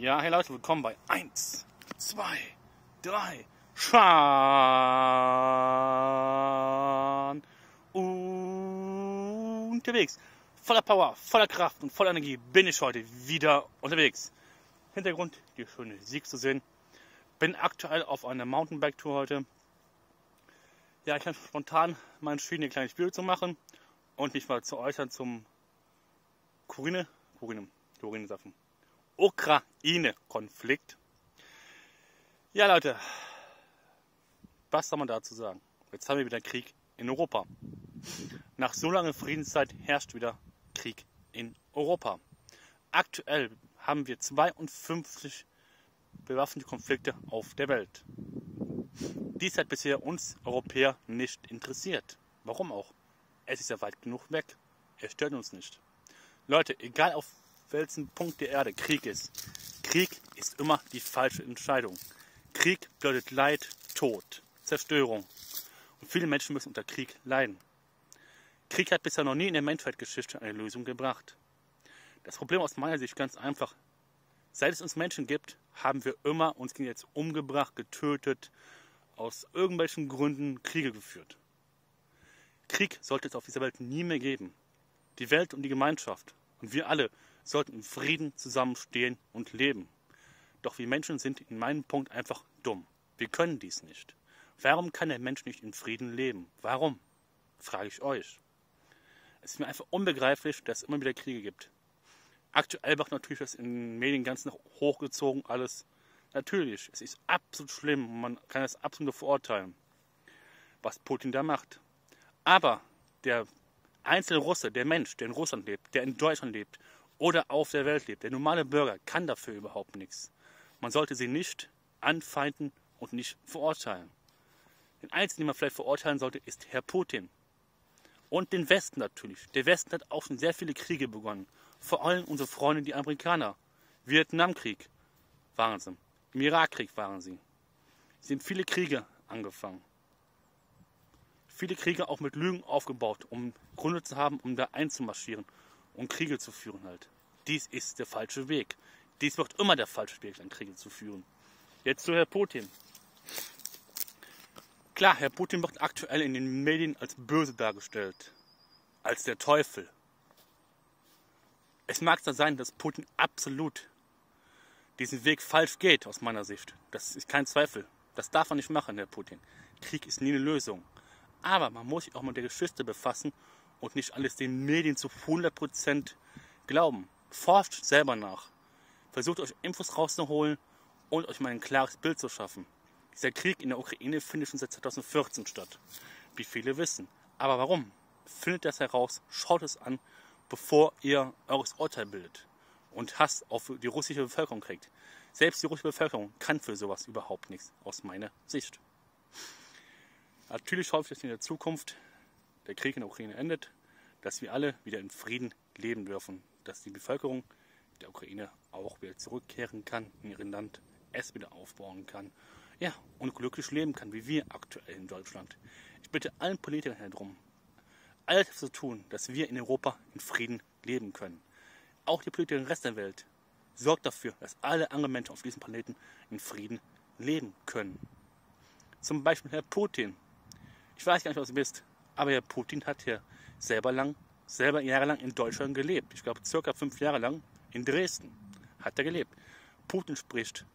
Ja, hey Leute, willkommen bei 1, 2, 3, Schwan unterwegs. Voller Power, voller Kraft und voller Energie bin ich heute wieder unterwegs. Hintergrund, die schöne Sieg zu sehen. Bin aktuell auf einer Mountainbike-Tour heute. Ja, ich habe spontan mein entschieden, ein kleines Video zu machen und mich mal zu äußern zum Kurine, Kurine, Kurine Sachen. Ukraine-Konflikt. Ja, Leute, was soll man dazu sagen? Jetzt haben wir wieder Krieg in Europa. Nach so langer Friedenszeit herrscht wieder Krieg in Europa. Aktuell haben wir 52 bewaffnete Konflikte auf der Welt. Dies hat bisher uns Europäer nicht interessiert. Warum auch? Es ist ja weit genug weg. Es stört uns nicht. Leute, egal auf welchem Punkt der Erde Krieg ist. Krieg ist immer die falsche Entscheidung. Krieg bedeutet Leid, Tod, Zerstörung. Und viele Menschen müssen unter Krieg leiden. Krieg hat bisher noch nie in der Menschheitsgeschichte eine Lösung gebracht. Das Problem aus meiner Sicht ganz einfach. Seit es uns Menschen gibt, haben wir immer uns jetzt umgebracht, getötet, aus irgendwelchen Gründen Kriege geführt. Krieg sollte es auf dieser Welt nie mehr geben. Die Welt und die Gemeinschaft und wir alle sollten im Frieden zusammenstehen und leben. Doch wir Menschen sind in meinem Punkt einfach dumm. Wir können dies nicht. Warum kann der Mensch nicht in Frieden leben? Warum? Frage ich euch. Es ist mir einfach unbegreiflich, dass es immer wieder Kriege gibt. Aktuell wird natürlich das in den Medien ganz nach hochgezogen alles. Natürlich, es ist absolut schlimm. Man kann es absolut verurteilen, was Putin da macht. Aber der einzelne Russe, der Mensch, der in Russland lebt, der in Deutschland lebt oder auf der Welt lebt. Der normale Bürger kann dafür überhaupt nichts. Man sollte sie nicht anfeinden und nicht verurteilen. Den einzigen, den man vielleicht verurteilen sollte, ist Herr Putin. Und den Westen natürlich. Der Westen hat auch schon sehr viele Kriege begonnen. Vor allem unsere Freunde, die Amerikaner. Vietnamkrieg waren sie. Im Irakkrieg waren sie. Es sind viele Kriege angefangen. Viele Kriege auch mit Lügen aufgebaut, um Gründe zu haben, um da einzumarschieren und Kriege zu führen halt. Dies ist der falsche Weg. Dies wird immer der falsche Weg sein, Kriege zu führen. Jetzt zu Herr Putin. Klar, Herr Putin wird aktuell in den Medien als böse dargestellt, als der Teufel. Es mag zwar sein, dass Putin absolut diesen Weg falsch geht, aus meiner Sicht. Das ist kein Zweifel. Das darf man nicht machen, Herr Putin. Krieg ist nie eine Lösung. Aber man muss sich auch mit der Geschichte befassen und nicht alles den Medien zu 100% glauben. Forscht selber nach. Versucht euch Infos rauszuholen und euch mal ein klares Bild zu schaffen. Dieser Krieg in der Ukraine findet schon seit 2014 statt, wie viele wissen. Aber warum? Findet das heraus, schaut es an, bevor ihr eures Urteil bildet und Hass auf die russische Bevölkerung kriegt. Selbst die russische Bevölkerung kann für sowas überhaupt nichts, aus meiner Sicht. Natürlich hoffe ich, dass in der Zukunft der Krieg in der Ukraine endet, dass wir alle wieder in Frieden leben dürfen, dass die Bevölkerung der Ukraine auch wieder zurückkehren kann in ihr Land, es wieder aufbauen kann, ja, und glücklich leben kann, wie wir aktuell in Deutschland. Ich bitte allen Politikern darum, alles zu tun, dass wir in Europa in Frieden leben können. Auch die Politiker im Rest der Welt sorgt dafür, dass alle anderen Menschen auf diesem Planeten in Frieden leben können. Zum Beispiel Herr Putin. Ich weiß gar nicht, was du bist. Aber Herr Putin hat hier selber lang, selber jahrelang in Deutschland gelebt. Ich glaube, circa fünf Jahre lang in Dresden hat er gelebt. Putin spricht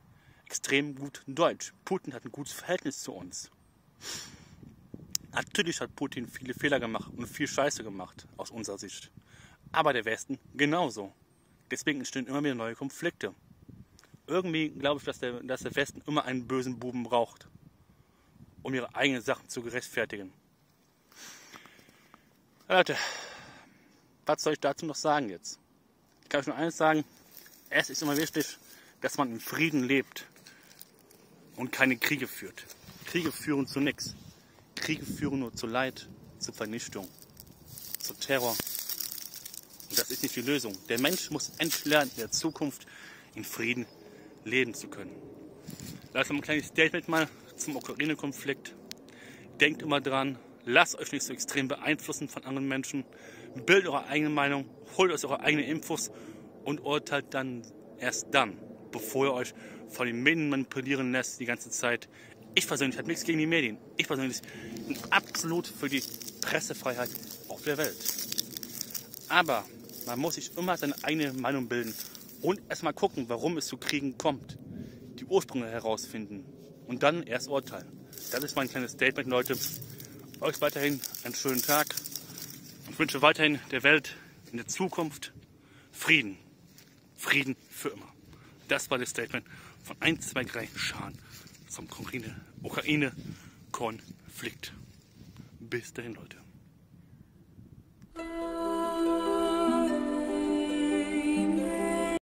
extrem gut Deutsch. Putin hat ein gutes Verhältnis zu uns. Natürlich hat Putin viele Fehler gemacht und viel Scheiße gemacht, aus unserer Sicht. Aber der Westen genauso. Deswegen entstehen immer wieder neue Konflikte. Irgendwie glaube ich, dass der, dass der Westen immer einen bösen Buben braucht, um ihre eigenen Sachen zu gerechtfertigen. Leute, was soll ich dazu noch sagen jetzt? Ich kann euch nur eines sagen, es ist immer wichtig, dass man im Frieden lebt und keine Kriege führt. Kriege führen zu nichts. Kriege führen nur zu Leid, zu Vernichtung, zu Terror. Und das ist nicht die Lösung. Der Mensch muss endlich lernen, in der Zukunft in Frieden leben zu können. Lass uns ein kleines Statement mal zum Ukraine-Konflikt. Denkt immer dran, Lasst euch nicht so extrem beeinflussen von anderen Menschen. Bildet eure eigene Meinung, holt euch eure eigenen Infos und urteilt dann erst dann. bevor ihr euch von den Medien manipulieren lässt die ganze Zeit. Ich persönlich habe nichts gegen die Medien. Ich persönlich bin absolut für die Pressefreiheit auf der Welt. Aber man muss sich immer seine eigene Meinung bilden und erstmal gucken, warum es zu Kriegen kommt. Die Ursprünge herausfinden und dann erst urteilen. Das ist mein kleines Statement, Leute. Euch weiterhin einen schönen Tag. Ich wünsche weiterhin der Welt in der Zukunft Frieden. Frieden für immer. Das war das Statement von 1, 2, 3 Scharen zum Ukraine-Konflikt. Bis dahin, Leute.